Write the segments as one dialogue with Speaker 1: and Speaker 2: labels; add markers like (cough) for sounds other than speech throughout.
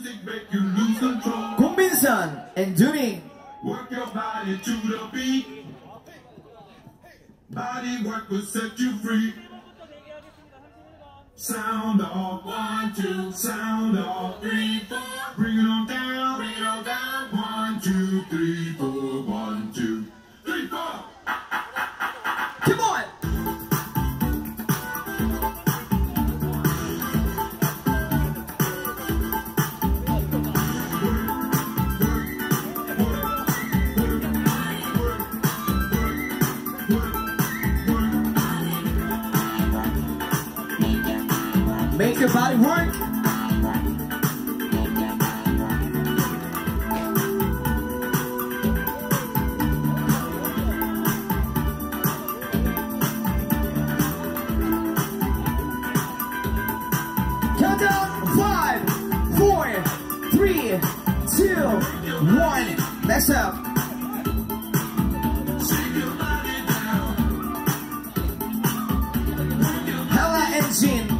Speaker 1: Kung Binsan and Dumi.
Speaker 2: Work your body to the beat. Body work will set you free. Sound off one, two, sound off three, four. Bring it on down, bring it on down. One, two, three, four, one, two, three, four.
Speaker 1: Come on! Your body work. Five, four, three, two, one. Next up. Hella Engine. And.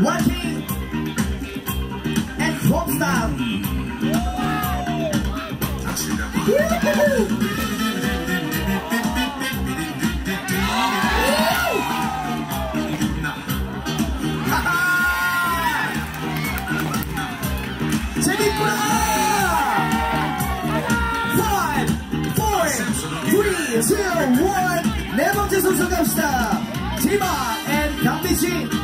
Speaker 1: watching and Volkswagen. Zero, one, Never Jesus Augusta, Tima and Kambichi.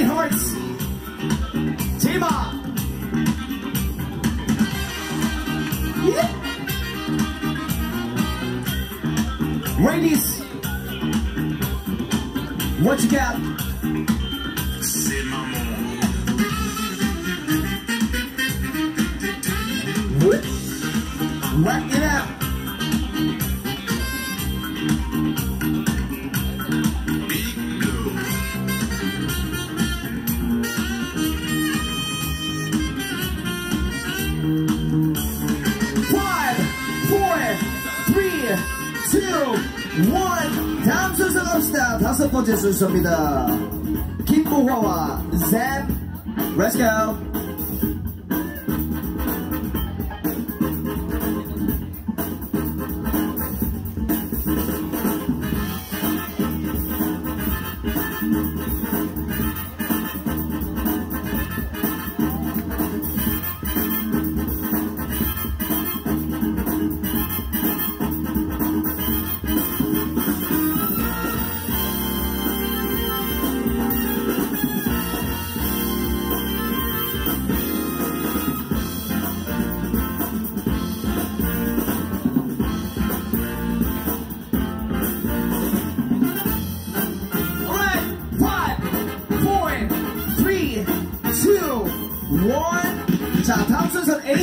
Speaker 1: Sweethearts. Tima. Yeah. Ladies, what you got? 갑시다. 다섯 번째 순서입니다. 김보화와 젠. Let's go.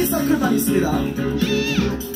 Speaker 1: さかにすけだ？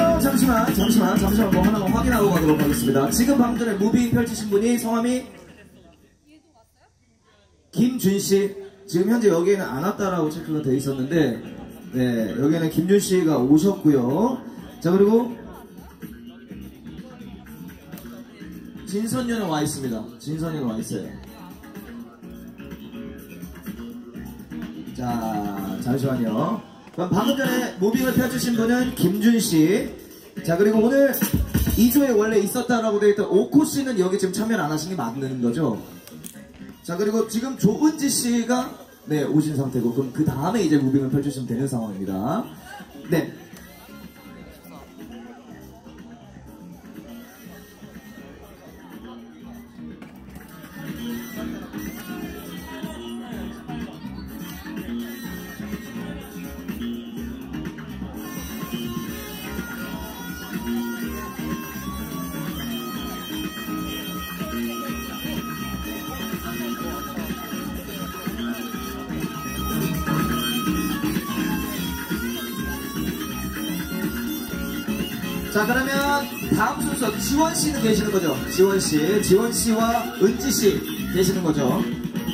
Speaker 1: 잠시만요. 잠시만. 잠시만. 잠시만. 뭐 하나만 확인하고 가도록 하겠습니다. 지금 방금 전에 무비 펼치신 분이 성함이 김준 씨. 지금 현재 여기에는 안 왔다라고 체크가 돼 있었는데, 네, 여기에는 김준 씨가 오셨고요. 자, 그리고 진선유는 와 있습니다. 진선유는 와 있어요. 자, 잠시만요. 방금 전에 무빙을 펴주신 분은 김준 씨. 자, 그리고 오늘 2조에 원래 있었다라고 되어 있던 오코 씨는 여기 지금 참여를 안 하신 게 맞는 거죠? 자, 그리고 지금 조은지 씨가 네, 오신 상태고, 그럼 그 다음에 이제 무빙을 펼주시면 되는 상황입니다. 네. 자 그러면 다음 순서 지원 씨는 계시는 거죠? 지원 씨, 지원 씨와 은지 씨 계시는 거죠?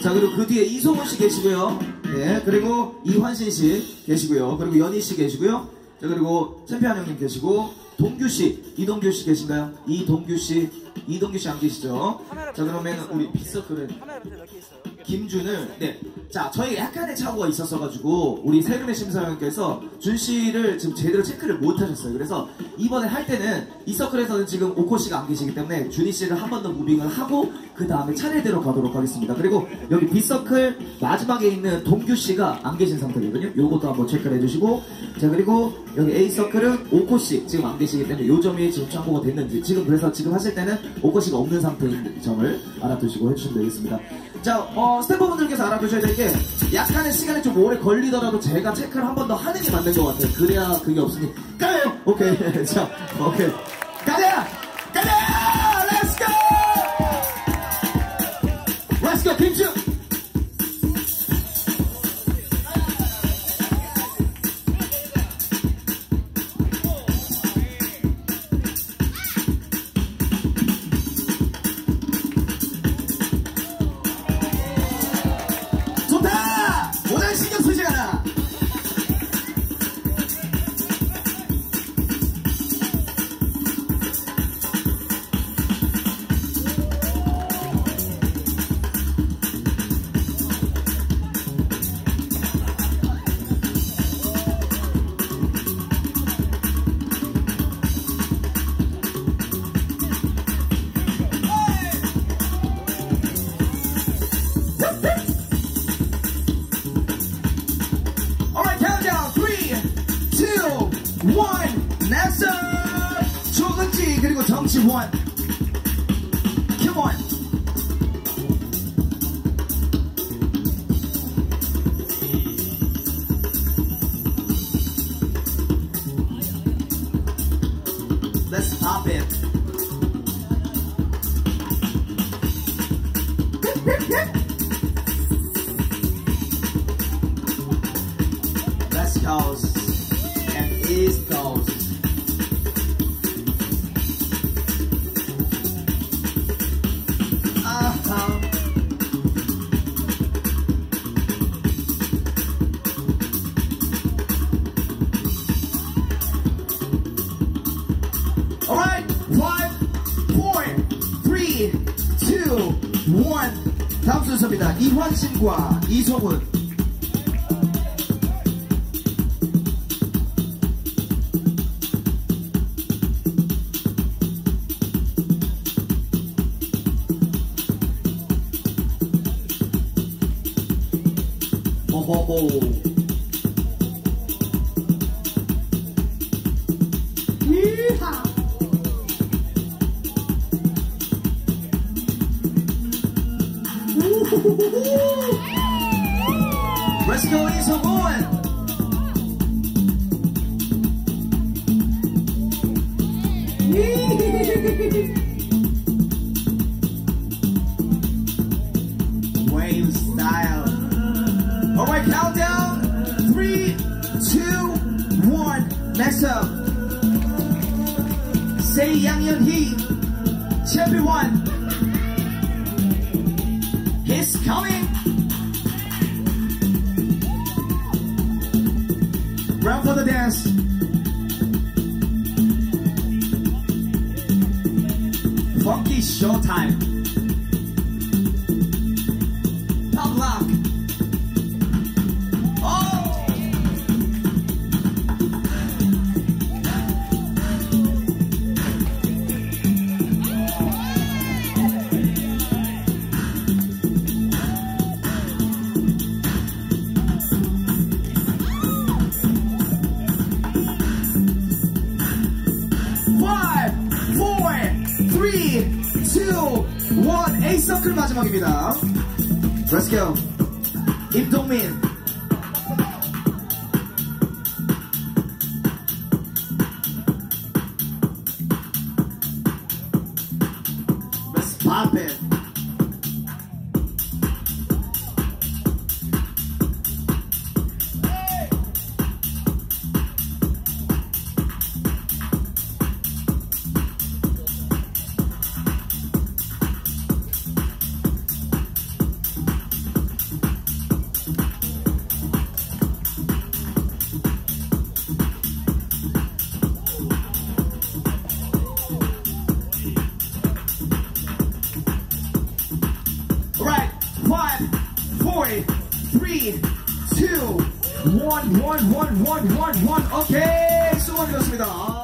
Speaker 1: 자 그리고 그 뒤에 이소문 씨 계시고요. 네 그리고 이환신 씨 계시고요. 그리고 연희 씨 계시고요. 자 그리고 챔피언 형님 계시고 동규 씨, 이동규 씨 계신가요? 이동규 씨, 이동규 씨 안 계시죠? 자 그러면 우리 빗서클은 김준을 네. 자 저희 약간의 착오가 있었어가지고 우리 세금의 심사위원께서 준 씨를 지금 제대로 체크를 못 하셨어요. 그래서 이번에 할 때는 이 서클에서는 지금 오코 씨가 안 계시기 때문에 준희 씨를 한 번 더 무빙을 하고 그 다음에 차례대로 가도록 하겠습니다. 그리고 여기 빗서클 마지막에 있는 동규 씨가 안 계신 상태거든요. 요것도 한번 체크를 해주시고 자 그리고 여기 A 서클은 오코 씨 지금 안 계시기 때문에 요 점이 지금 참고가 됐는지 지금 그래서 지금 하실 때는 오코 씨가 없는 상태인 점을 알아두시고 해주시면 되겠습니다. 자, 어, 스태프분들께서 알아두셔야 될 게 약간의 시간이 좀 오래 걸리더라도 제가 체크를 한 번 더 하는 게 맞는 것 같아요. 그래야 그게 없으니 까요. 오케이. (laughs) 자, 오케이. 가자. what you want. Come on. Let's pop it. 이환신과 이성훈. 호호호. Let's go in some more. Wave style. All right, countdown. Three, two, one. Next up. Say Yang Yun Hee. Champion one. He's coming. Round for the dance. Funky Showtime 2, 1, A 서클 마지막입니다. Let's go. 임동민. three, two, one, one, one, one, one, one. 오케이, 수고하셨습니다.